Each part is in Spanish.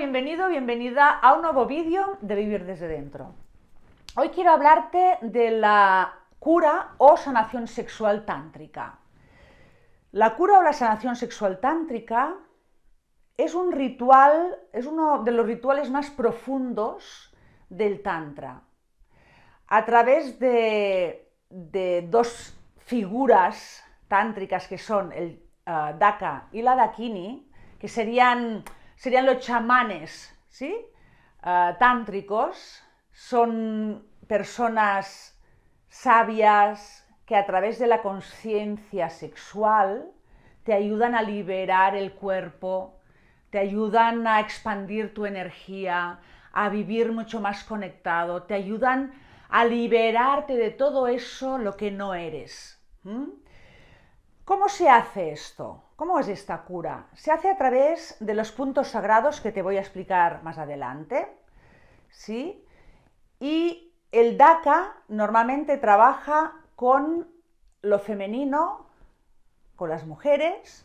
Bienvenido, bienvenida a un nuevo vídeo de Vivir desde Dentro. Hoy quiero hablarte de la cura o sanación sexual tántrica. La cura o la sanación sexual tántrica es un ritual, es uno de los rituales más profundos del Tantra. A través de, dos figuras tántricas que son el uh, Daka y la Dakini, que serían serían los chamanes, ¿sí? Ah, tántricos, son personas sabias que a través de la conciencia sexual te ayudan a liberar el cuerpo, te ayudan a expandir tu energía, a vivir mucho más conectado, te ayudan a liberarte de todo eso lo que no eres. ¿Cómo se hace esto? ¿Cómo es esta cura? Se hace a través de los puntos sagrados que te voy a explicar más adelante. ¿sí? Y el DACA normalmente trabaja con lo femenino, con las mujeres,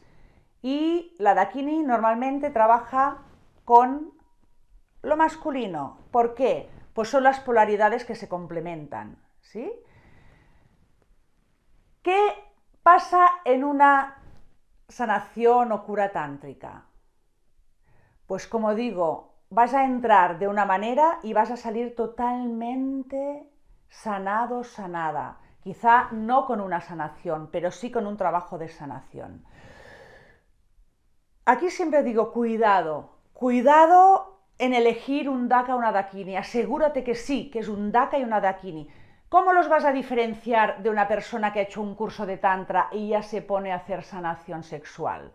y la Dakini normalmente trabaja con lo masculino. ¿Por qué? Pues son las polaridades que se complementan. ¿sí? ¿Qué pasa en una sanación o cura tántrica? Pues como digo, vas a entrar de una manera y vas a salir totalmente sanado, sanada. Quizá no con una sanación, pero sí con un trabajo de sanación. Aquí siempre digo cuidado, cuidado en elegir un daka o una dakini. Asegúrate que sí, que es un daka y una dakini ¿Cómo los vas a diferenciar de una persona que ha hecho un curso de tantra y ya se pone a hacer sanación sexual?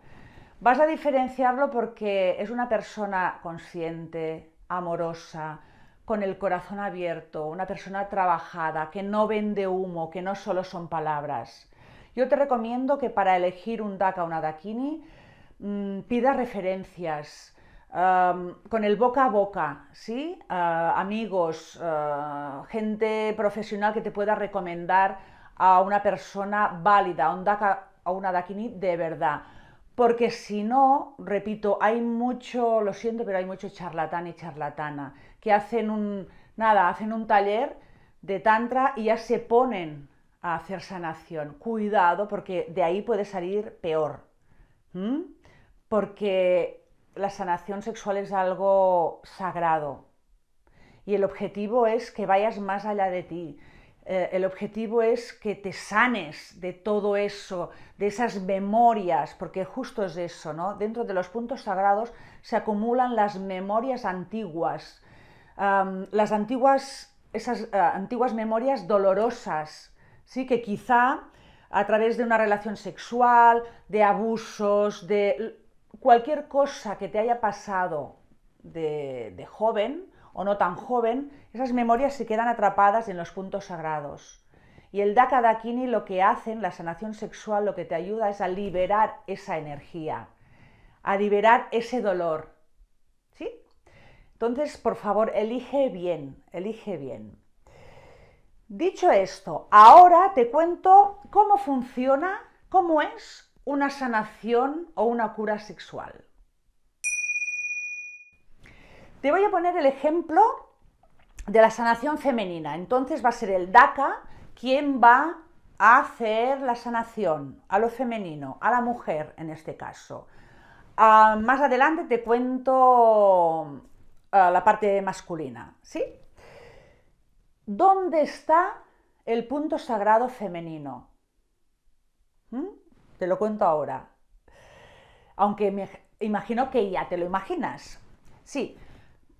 Vas a diferenciarlo porque es una persona consciente, amorosa, con el corazón abierto, una persona trabajada, que no vende humo, que no solo son palabras. Yo te recomiendo que para elegir un DACA o una DAKINI mm, pidas referencias, con el boca a boca, ¿sí? amigos, gente profesional que te pueda recomendar a una persona válida, a una dakini de verdad. Porque si no, repito, hay mucho, lo siento, pero hay mucho charlatán y charlatana que hacen un, nada, hacen un taller de tantra y ya se ponen a hacer sanación. Cuidado, porque de ahí puede salir peor. Porque la sanación sexual es algo sagrado y el objetivo es que vayas más allá de ti. Eh, el objetivo es que te sanes de todo eso, de esas memorias, porque justo es eso, ¿no? Dentro de los puntos sagrados se acumulan las memorias antiguas, las antiguas, esas eh, antiguas memorias dolorosas, ¿sí? Que quizá a través de una relación sexual, de abusos, de cualquier cosa que te haya pasado de, joven o no tan joven, esas memorias se quedan atrapadas en los puntos sagrados. Y el Daka Dakini lo que hacen, la sanación sexual, lo que te ayuda es a liberar esa energía, a liberar ese dolor. ¿Sí? Entonces, por favor, elige bien, elige bien. Dicho esto, ahora te cuento cómo funciona, cómo es una sanación o una cura sexual. Te voy a poner el ejemplo de la sanación femenina. Entonces va a ser el DACA quien va a hacer la sanación a lo femenino, a la mujer en este caso. Ah, más adelante te cuento ah, la parte masculina, ¿sí? ¿Dónde está el punto sagrado femenino? ¿Mm? Te lo cuento ahora. Aunque me imagino que ya te lo imaginas. Sí.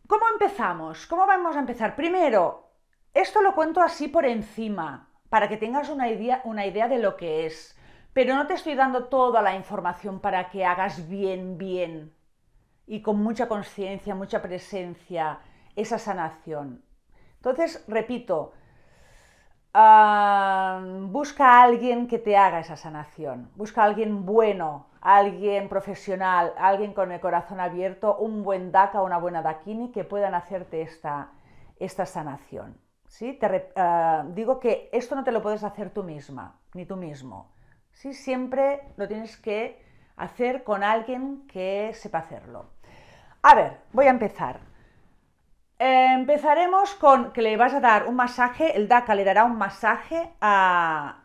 ¿Cómo empezamos? ¿Cómo vamos a empezar? Primero, esto lo cuento así por encima, para que tengas una idea, una idea de lo que es. Pero no te estoy dando toda la información para que hagas bien, bien y con mucha conciencia, mucha presencia esa sanación. Entonces, repito, busca a alguien que te haga esa sanación, busca a alguien bueno, alguien profesional, alguien con el corazón abierto, un buen DACA, una buena DAKINI que puedan hacerte esta, esta sanación. ¿sí? Te, ah, digo que esto no te lo puedes hacer tú misma, ni tú mismo. ¿sí? Siempre lo tienes que hacer con alguien que sepa hacerlo. A ver, voy a empezar. Eh, empezaremos con que le vas a dar un masaje, el DACA le dará un masaje a,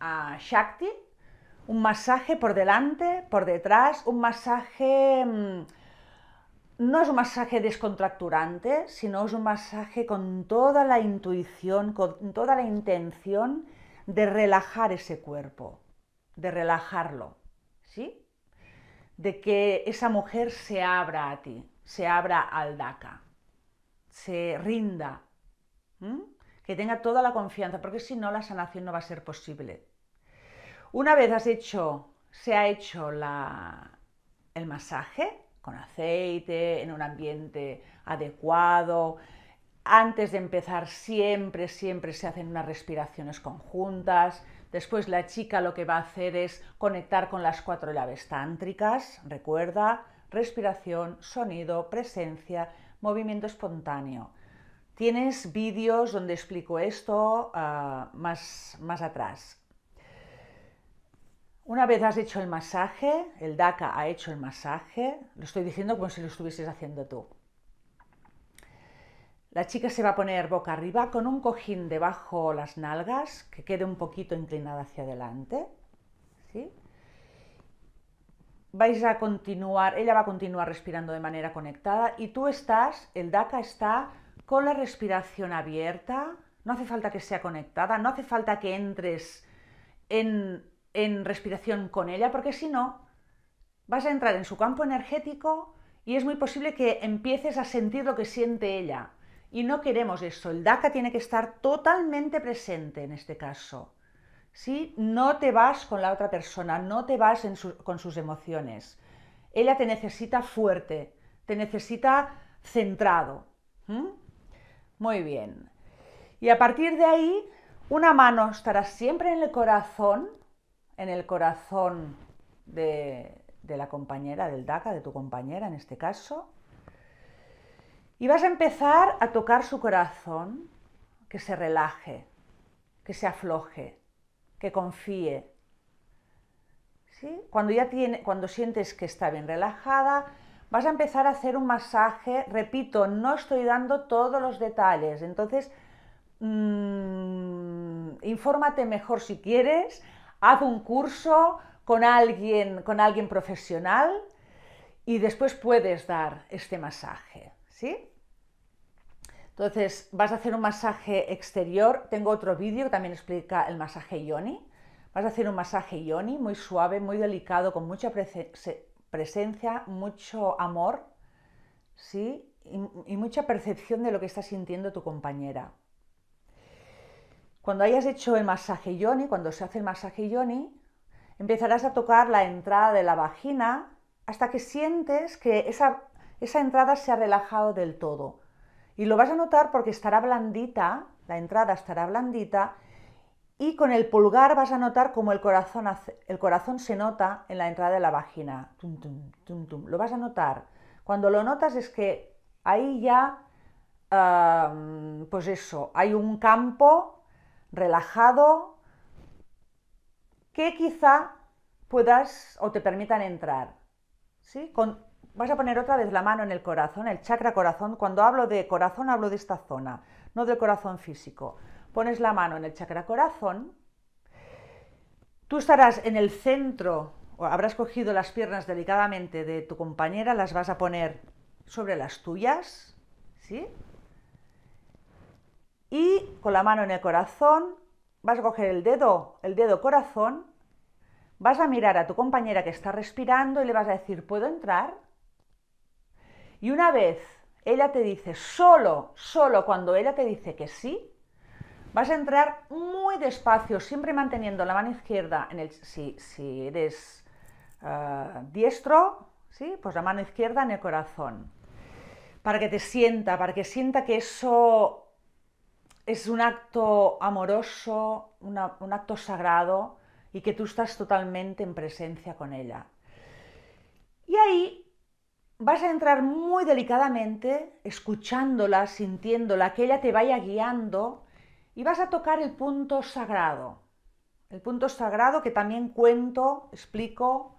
a Shakti, un masaje por delante, por detrás, un masaje... Mm, no es un masaje descontracturante, sino es un masaje con toda la intuición, con toda la intención de relajar ese cuerpo, de relajarlo, ¿sí? De que esa mujer se abra a ti, se abra al DACA, se rinda, que tenga toda la confianza, porque si no la sanación no va a ser posible. Una vez has hecho, se ha hecho el masaje, con aceite, en un ambiente adecuado. Antes de empezar siempre, siempre se hacen unas respiraciones conjuntas. Después la chica lo que va a hacer es conectar con las cuatro llaves tántricas. Recuerda, respiración, sonido, presencia, movimiento espontáneo. Tienes vídeos donde explico esto ah, más, más atrás. Una vez has hecho el masaje, el DACA ha hecho el masaje, lo estoy diciendo como si lo estuvieses haciendo tú. La chica se va a poner boca arriba con un cojín debajo las nalgas, que quede un poquito inclinada hacia adelante. ¿sí? Vais a continuar, ella va a continuar respirando de manera conectada y tú estás, el DACA está con la respiración abierta, no hace falta que sea conectada, no hace falta que entres en en respiración con ella, porque si no, vas a entrar en su campo energético y es muy posible que empieces a sentir lo que siente ella. Y no queremos eso. El DACA tiene que estar totalmente presente en este caso. ¿Sí? No te vas con la otra persona, no te vas con sus emociones. Ella te necesita fuerte, te necesita centrado. Muy bien. Y a partir de ahí, una mano estará siempre en el corazón en el corazón de, la compañera, del DACA, de tu compañera en este caso, y vas a empezar a tocar su corazón, que se relaje, que se afloje, que confíe. ¿Sí? Cuando ya tiene, cuando sientes que está bien relajada, vas a empezar a hacer un masaje. Repito, no estoy dando todos los detalles, entonces mm, infórmate mejor si quieres haz un curso con alguien, con alguien profesional y después puedes dar este masaje, ¿sí? Entonces, vas a hacer un masaje exterior. Tengo otro vídeo que también explica el masaje yoni. Vas a hacer un masaje yoni muy suave, muy delicado, con mucha presencia, mucho amor, ¿sí? y mucha percepción de lo que está sintiendo tu compañera. Cuando hayas hecho el masaje yoni, cuando se hace el masaje yoni, empezarás a tocar la entrada de la vagina hasta que sientes que esa, esa entrada se ha relajado del todo. Y lo vas a notar porque estará blandita, la entrada estará blandita, y con el pulgar vas a notar como el corazón, el corazón se nota en la entrada de la vagina. Lo vas a notar. Cuando lo notas es que ahí ya, pues eso, hay un campo relajado, que quizá puedas o te permitan entrar. ¿sí? Vas a poner otra vez la mano en el corazón, el chakra corazón. Cuando hablo de corazón hablo de esta zona, no del corazón físico. Pones la mano en el chakra corazón. Tú estarás en el centro, o habrás cogido las piernas delicadamente de tu compañera, las vas a poner sobre las tuyas, ¿sí? y con la mano en el corazón vas a coger el dedo, el dedo corazón, vas a mirar a tu compañera que está respirando y le vas a decir, ¿puedo entrar? Y una vez ella te dice, solo, solo cuando ella te dice que sí, vas a entrar muy despacio, siempre manteniendo la mano izquierda en el, si, si eres ah, diestro, ¿sí? pues la mano izquierda en el corazón, para que te sienta, para que sienta que eso es un acto amoroso, un acto sagrado y que tú estás totalmente en presencia con ella. Y ahí vas a entrar muy delicadamente, escuchándola, sintiéndola, que ella te vaya guiando y vas a tocar el punto sagrado. El punto sagrado que también cuento, explico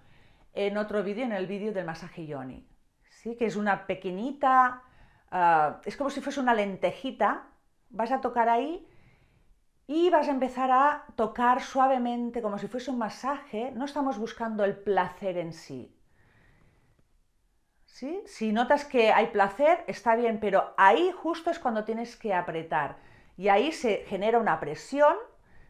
en otro vídeo, en el vídeo del masaje yoni. ¿sí? que es una pequeñita, ah, es como si fuese una lentejita, vas a tocar ahí y vas a empezar a tocar suavemente, como si fuese un masaje, no estamos buscando el placer en sí. Si notas que hay placer, está bien, pero ahí justo es cuando tienes que apretar. Y ahí se genera una presión,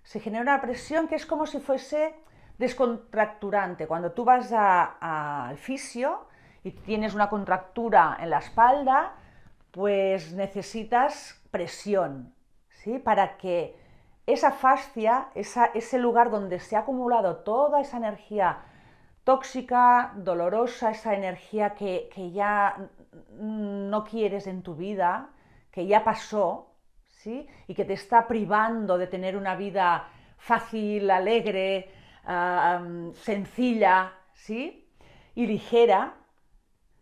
se genera una presión que es como si fuese descontracturante. Cuando tú vas al fisio y tienes una contractura en la espalda, pues necesitas presión, ¿sí? Para que esa fascia, ese lugar donde se ha acumulado toda esa energía tóxica, dolorosa, esa energía que, ya no quieres en tu vida, que ya pasó, ¿sí? Y que te está privando de tener una vida fácil, alegre, sencilla, ¿sí? Y ligera,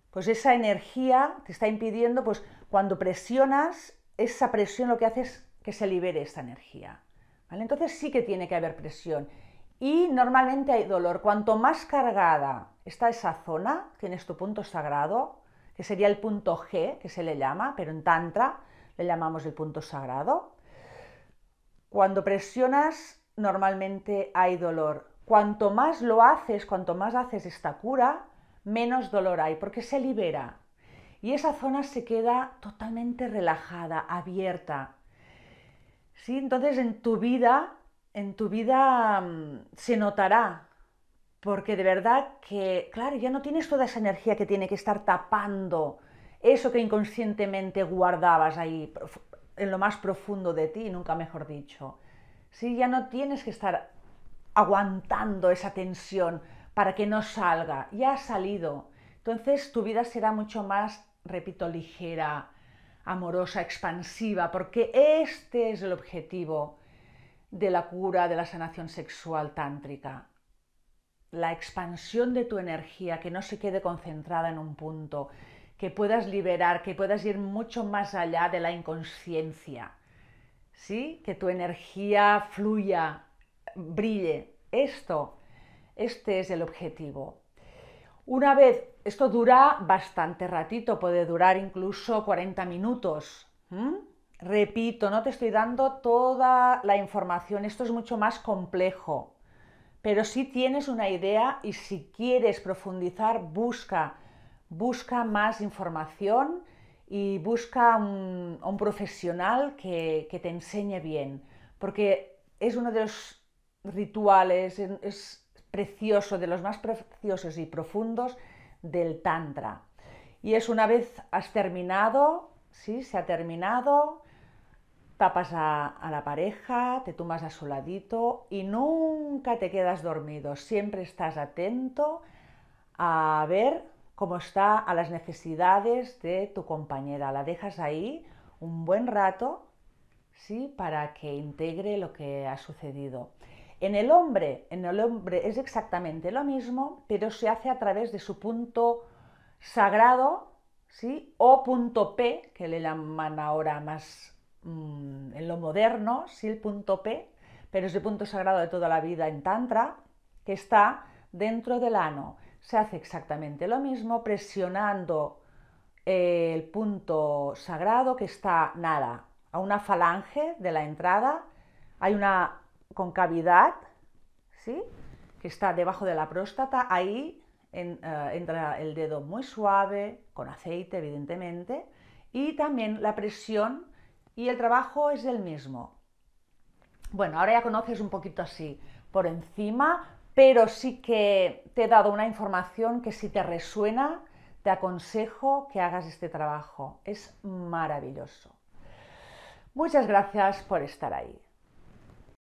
pues esa energía te está impidiendo, pues cuando presionas, esa presión lo que hace es que se libere esa energía. ¿vale? Entonces sí que tiene que haber presión. Y normalmente hay dolor. Cuanto más cargada está esa zona, tienes tu punto sagrado, que sería el punto G, que se le llama, pero en Tantra le llamamos el punto sagrado. Cuando presionas, normalmente hay dolor. Cuanto más lo haces, cuanto más haces esta cura, menos dolor hay, porque se libera. Y esa zona se queda totalmente relajada, abierta. ¿Sí? Entonces en tu vida, en tu vida mm, se notará, porque de verdad que, claro, ya no tienes toda esa energía que tiene que estar tapando eso que inconscientemente guardabas ahí en lo más profundo de ti, nunca mejor dicho. Sí, ya no tienes que estar aguantando esa tensión para que no salga, ya ha salido. Entonces tu vida será mucho más, repito, ligera, amorosa, expansiva, porque este es el objetivo de la cura, de la sanación sexual tántrica. La expansión de tu energía, que no se quede concentrada en un punto, que puedas liberar, que puedas ir mucho más allá de la inconsciencia. ¿Sí? Que tu energía fluya brille. Esto, este es el objetivo. Una vez, esto dura bastante ratito, puede durar incluso 40 minutos. Repito, no te estoy dando toda la información, esto es mucho más complejo. Pero si tienes una idea y si quieres profundizar, busca, busca más información y busca un, un profesional que, que te enseñe bien, porque es uno de los rituales, es precioso, de los más preciosos y profundos del Tantra. Y es una vez has terminado, ¿sí? Se ha terminado, tapas a, la pareja, te tumbas a su ladito y nunca te quedas dormido, siempre estás atento a ver cómo está a las necesidades de tu compañera. La dejas ahí un buen rato, ¿sí? Para que integre lo que ha sucedido. En el hombre, en el hombre es exactamente lo mismo, pero se hace a través de su punto sagrado, ¿sí? O punto P, que le llaman ahora más mm, en lo moderno, sí, el punto P, pero es el punto sagrado de toda la vida en Tantra, que está dentro del ano. Se hace exactamente lo mismo presionando el punto sagrado que está nada, a una falange de la entrada, hay una concavidad, ¿sí? que está debajo de la próstata, ahí eh, entra el dedo muy suave, con aceite evidentemente, y también la presión y el trabajo es el mismo. Bueno, ahora ya conoces un poquito así por encima, pero sí que te he dado una información que si te resuena, te aconsejo que hagas este trabajo. Es maravilloso. Muchas gracias por estar ahí.